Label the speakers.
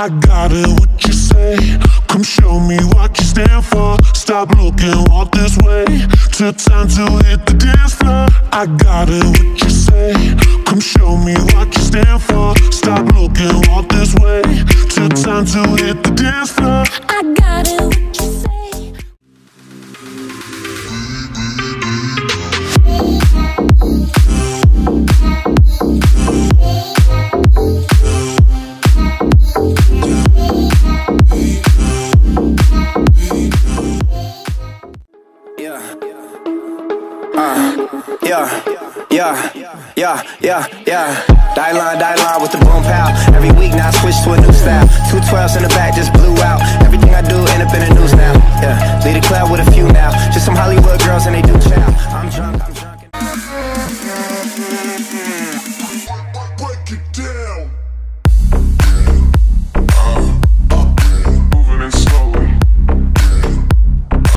Speaker 1: I got it, what you say? Come show me what you stand for. Stop looking, walk this way. Time to hit the dance floor. I got it, what you say? Come show me what you stand for. Stop looking, walk this way. Took time to hit the dance floor.
Speaker 2: Uh, yeah, yeah, yeah, yeah, yeah. Die line, die line with the boom pow. Every week now I switch to a new style. Two twelves in the back just blew out. Everything I do end up in the news now. Yeah, lead a club with a few now. Just some Hollywood girls and they do chow. I'm drunk.